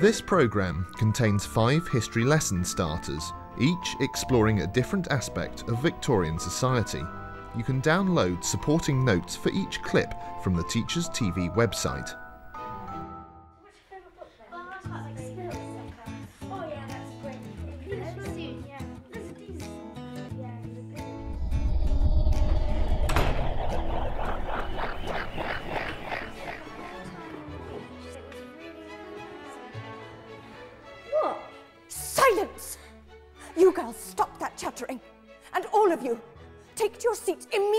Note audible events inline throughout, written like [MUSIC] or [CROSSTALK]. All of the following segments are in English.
This programme contains five history lesson starters, each exploring a different aspect of Victorian society. You can download supporting notes for each clip from the Teachers TV website.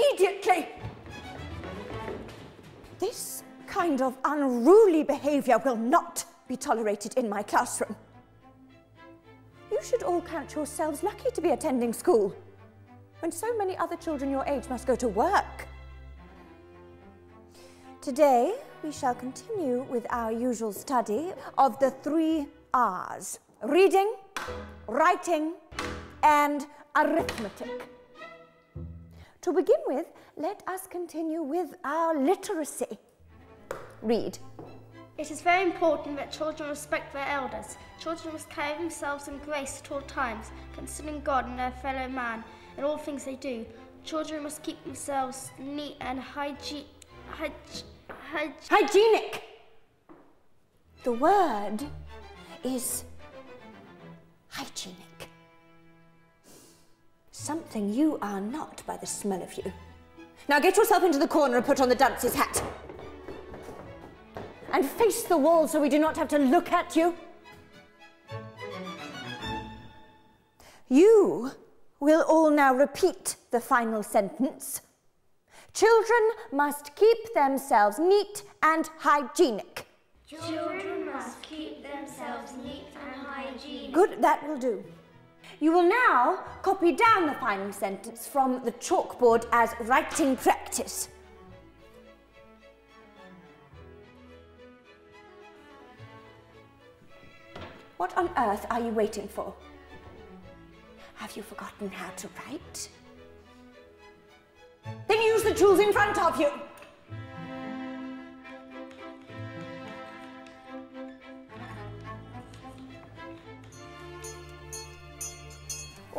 Immediately. This kind of unruly behavior will not be tolerated in my classroom. You should all count yourselves lucky to be attending school when so many other children your age must go to work. Today, we shall continue with our usual study of the three R's reading, writing, and arithmetic. To begin with, let us continue with our literacy. Read. It is very important that children respect their elders. Children must carry themselves in grace at all times, considering God and their fellow man in all things they do. Children must keep themselves neat and hygiene. Hyg, hyg, Hygienic. The word is hygienic. Something you are not by the smell of you. Now get yourself into the corner and put on the dunce's hat. And face the wall so we do not have to look at you. You will all now repeat the final sentence. Children must keep themselves neat and hygienic. Children must keep themselves neat and hygienic. Good, that will do. You will now copy down the final sentence from the chalkboard as writing practice. What on earth are you waiting for? Have you forgotten how to write? Then use the tools in front of you.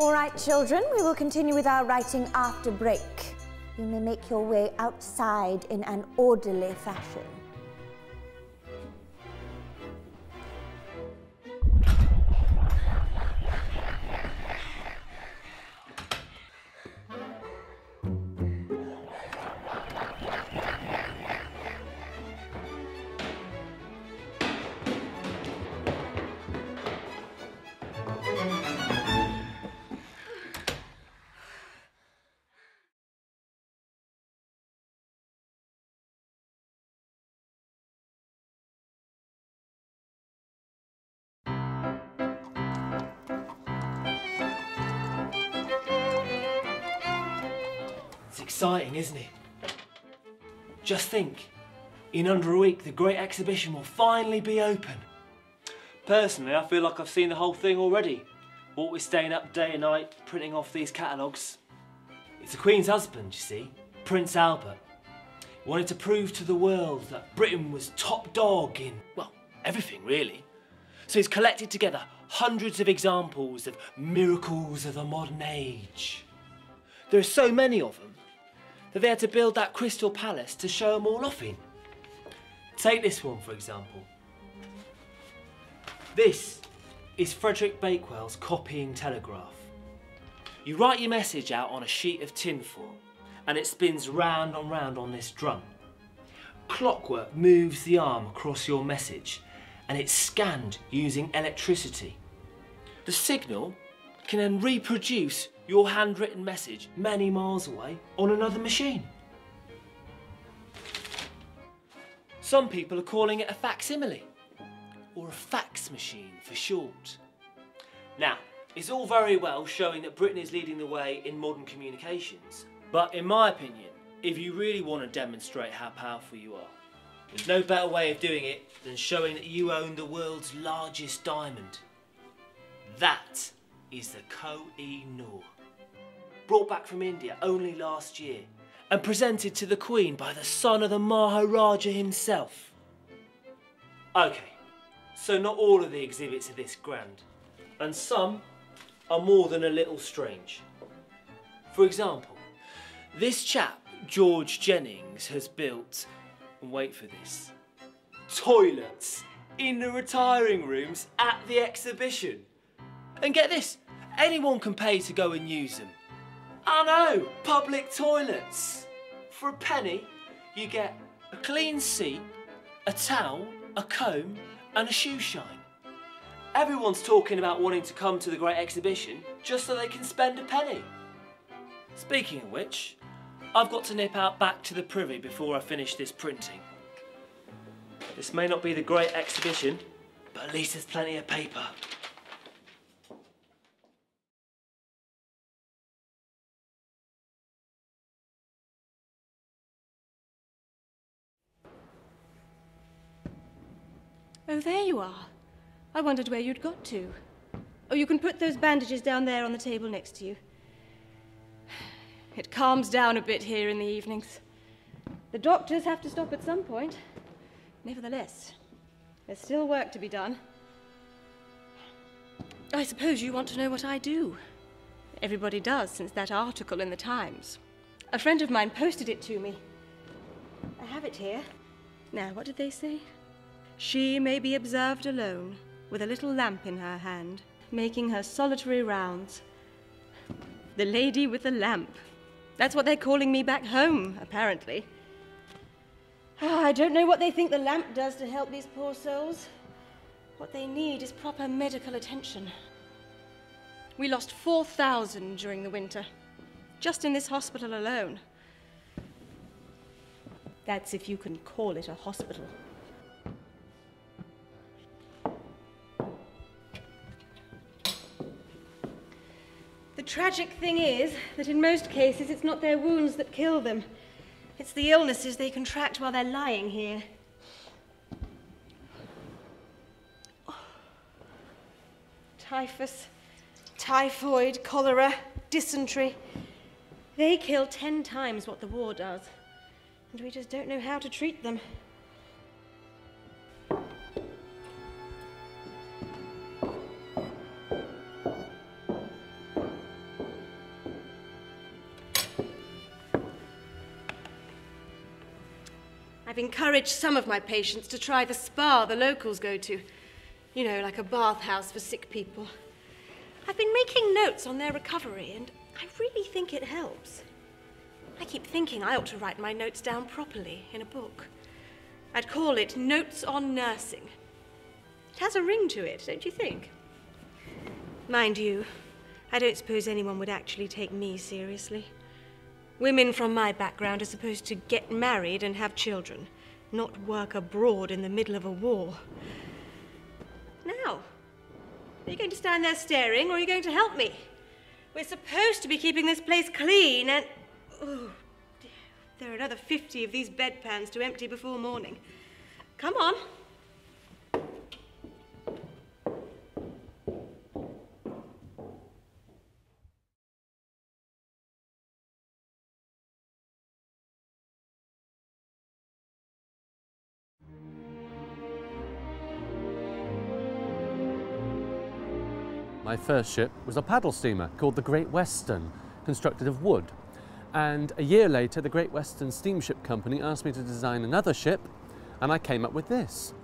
All right, children, we will continue with our writing after break. You may make your way outside in an orderly fashion. Exciting, isn't it? Just think, in under a week, the great exhibition will finally be open. Personally, I feel like I've seen the whole thing already. What we're staying up day and night, printing off these catalogues. It's the Queen's husband, you see, Prince Albert. He wanted to prove to the world that Britain was top dog in, well, everything really. So he's collected together hundreds of examples of miracles of the modern age. There are so many of them they had to build that crystal palace to show them all off in. Take this one, for example. This is Frederick Bakewell's copying telegraph. You write your message out on a sheet of tinfoil and it spins round and round on this drum. Clockwork moves the arm across your message and it's scanned using electricity. The signal can then reproduce your handwritten message many miles away on another machine. Some people are calling it a facsimile, or a fax machine for short. Now, it's all very well showing that Britain is leading the way in modern communications, but in my opinion, if you really want to demonstrate how powerful you are, there's no better way of doing it than showing that you own the world's largest diamond. That is the Koh-i-Noor. Brought back from India only last year and presented to the Queen by the son of the Maharaja himself. Okay, so not all of the exhibits are this grand. And some are more than a little strange. For example, this chap, George Jennings, has built, and wait for this, toilets in the retiring rooms at the exhibition. And get this, anyone can pay to go and use them. I know, public toilets. For a penny, you get a clean seat, a towel, a comb, and a shoe shine. Everyone's talking about wanting to come to the Great Exhibition just so they can spend a penny. Speaking of which, I've got to nip out back to the privy before I finish this printing. This may not be the Great Exhibition, but at least there's plenty of paper. Oh, there you are. I wondered where you'd got to. Oh, you can put those bandages down there on the table next to you. It calms down a bit here in the evenings. The doctors have to stop at some point. Nevertheless, there's still work to be done. I suppose you want to know what I do. Everybody does since that article in the Times. A friend of mine posted it to me. I have it here. Now, what did they say? She may be observed alone, with a little lamp in her hand, making her solitary rounds. The lady with the lamp. That's what they're calling me back home, apparently. Ah, I don't know what they think the lamp does to help these poor souls. What they need is proper medical attention. We lost 4,000 during the winter, just in this hospital alone. That's if you can call it a hospital. Tragic thing is that in most cases it's not their wounds that kill them. It's the illnesses they contract while they're lying here. [SIGHS] Typhus, typhoid, cholera, dysentery. They kill ten times what the war does. And we just don't know how to treat them. I've encouraged some of my patients to try the spa the locals go to. You know, like a bathhouse for sick people. I've been making notes on their recovery, and I really think it helps. I keep thinking I ought to write my notes down properly in a book. I'd call it Notes on Nursing. It has a ring to it, don't you think? Mind you, I don't suppose anyone would actually take me seriously. Women from my background are supposed to get married and have children, not work abroad in the middle of a war. Now, are you going to stand there staring or are you going to help me? We're supposed to be keeping this place clean and. Oh, dear. There are another 50 of these bedpans to empty before morning. Come on. First ship was a paddle steamer called the Great Western, constructed of wood. And a year later, the Great Western Steamship Company asked me to design another ship, and I came up with this.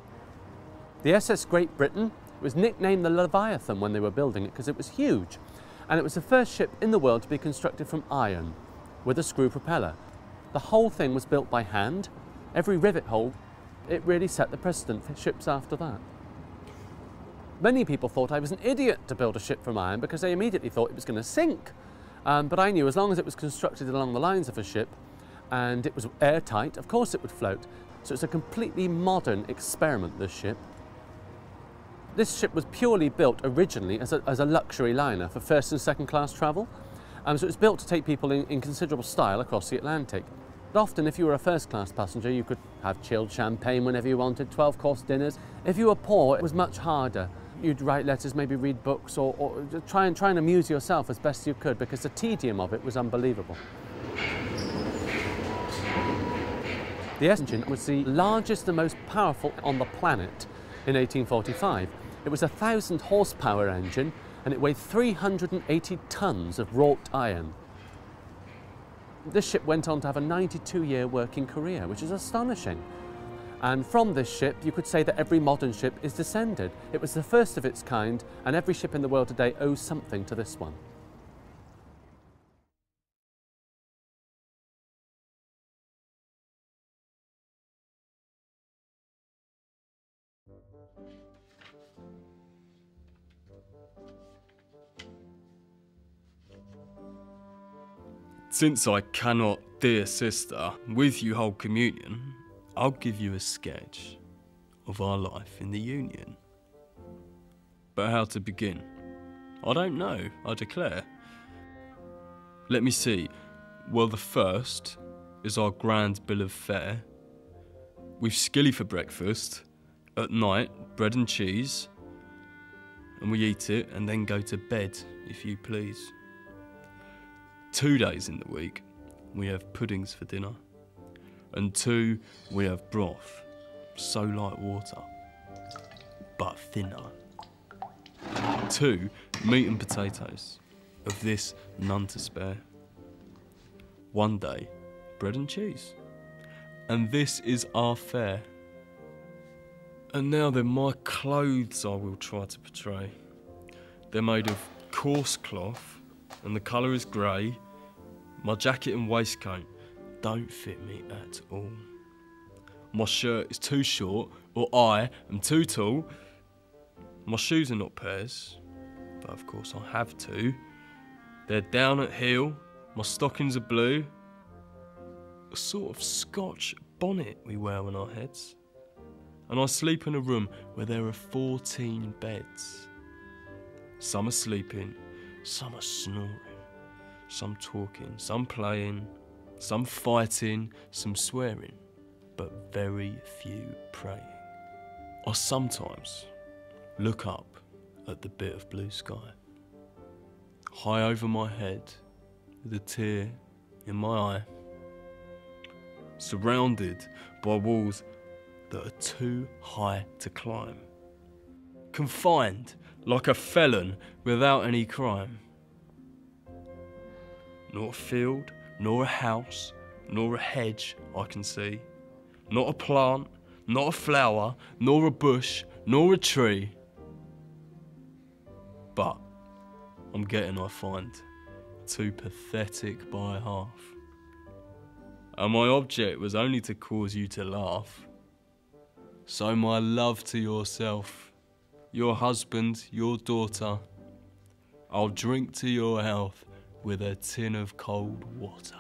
The SS Great Britain was nicknamed the Leviathan when they were building it because it was huge. And it was the first ship in the world to be constructed from iron with a screw propeller. The whole thing was built by hand, every rivet hole. It really set the precedent for ships after that. Many people thought I was an idiot to build a ship from iron because they immediately thought it was going to sink. Um, but I knew as long as it was constructed along the lines of a ship and it was airtight, of course it would float. So it's a completely modern experiment, this ship. This ship was purely built originally as a, as a luxury liner for first and second class travel. Um, so it was built to take people in, in considerable style across the Atlantic. But often, if you were a first class passenger, you could have chilled champagne whenever you wanted, 12 course dinners. If you were poor, it was much harder you'd write letters, maybe read books, or, or try and try and amuse yourself as best you could because the tedium of it was unbelievable. The engine was the largest and most powerful on the planet. in 1845. It was a 1,000 horsepower engine and it weighed 380 tons of wrought iron. This ship went on to have a 92 year working career, which is astonishing. And from this ship, you could say that every modern ship is descended. It was the first of its kind, and every ship in the world today owes something to this one. Since I cannot, dear sister, with you hold communion, I'll give you a sketch of our life in the Union. But how to begin? I don't know, I declare. Let me see. Well, the first is our grand bill of fare. We've skilly for breakfast, at night, bread and cheese, and we eat it and then go to bed, if you please. Two days in the week, we have puddings for dinner. And two, we have broth, so like water, but thinner. Two, meat and potatoes, of this none to spare. One day, bread and cheese. And this is our fare. And now then, my clothes I will try to portray. They're made of coarse cloth, and the colour is grey. My jacket and waistcoat don't fit me at all. My shirt is too short, or I am too tall. My shoes are not pairs, but of course I have to. They're down at heel, my stockings are blue. A sort of Scotch bonnet we wear on our heads. And I sleep in a room where there are 14 beds. Some are sleeping, some are snoring, some talking, some playing, some fighting, some swearing, but very few praying. I sometimes look up at the bit of blue sky, high over my head, with a tear in my eye, surrounded by walls that are too high to climb, confined like a felon without any crime. Not a field, nor a house, nor a hedge I can see. Not a plant, not a flower, nor a bush, nor a tree. But I'm getting, I find, too pathetic by half. And my object was only to cause you to laugh. So, my love to yourself, your husband, your daughter, I'll drink to your health with a tin of cold water.